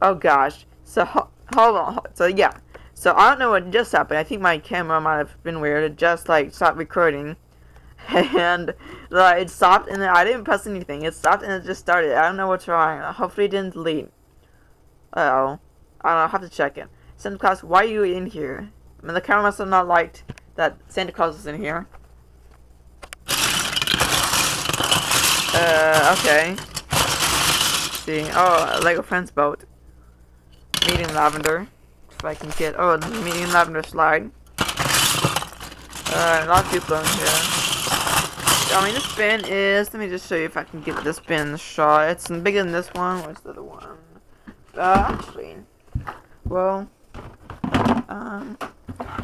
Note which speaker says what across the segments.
Speaker 1: Oh gosh. So ho hold on. So yeah. So I don't know what just happened. I think my camera might have been weird. It just like stopped recording, and like it stopped, and I didn't press anything. It stopped, and it just started. I don't know what's wrong. Hopefully, it didn't delete. Uh oh. I don't know. I have to check it. Santa Claus, why are you in here? I mean, the camera must have not liked that Santa Claus is in here. Uh, okay. Let's see. Oh, Lego Friends boat. Medium lavender. If I can get. Oh, the medium lavender slide. Uh, of people in here. I mean, this bin is. Let me just show you if I can get this bin shot. It's bigger than this one. What's the other one? Uh, actually. Well. Um.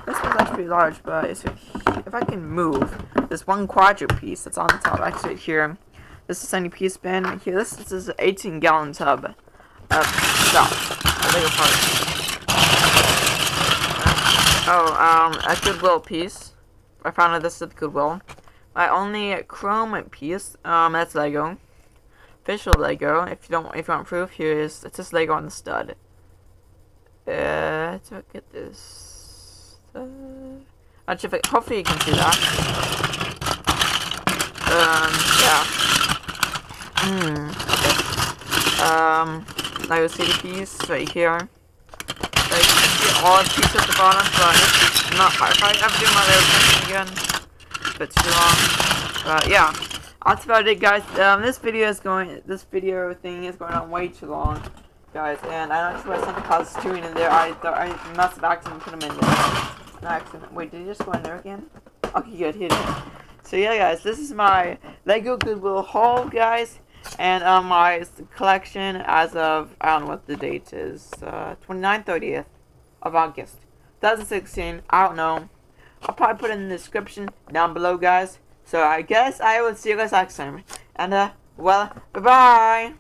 Speaker 1: This one's actually large, but if, I can move this one quadrant piece that's on the top, actually here, this is any piece bin right here. This, this is an 18 gallon tub of stuff. Lego parts. Oh, um, a Goodwill piece. I found this at Goodwill. My only chrome piece, um, that's Lego. Official Lego. If you don't, if you want proof, here is it's just Lego on the stud. Uh, let's at this. Uh, actually, hopefully you can see that. Um, yeah. Hmm. Okay. Um, Lego the piece right here. Like, you can see all the pieces at the bottom, but it's not. If I ever do my painting again, it's too long. But yeah, that's about it, guys. Um, this video is going. This video thing is going on way too long guys, and not sure why Santa Claus is chewing in there. I thought I must have accidentally put him in there. Accident. Wait, did he just go in there again? Okay, good. He did. So yeah, guys, this is my Lego Goodwill haul, guys, and um, my collection as of I don't know what the date is, uh, 29th, 30th of August, 2016. I don't know. I'll probably put it in the description down below, guys. So I guess I will see you guys next time. And uh, well, bye bye.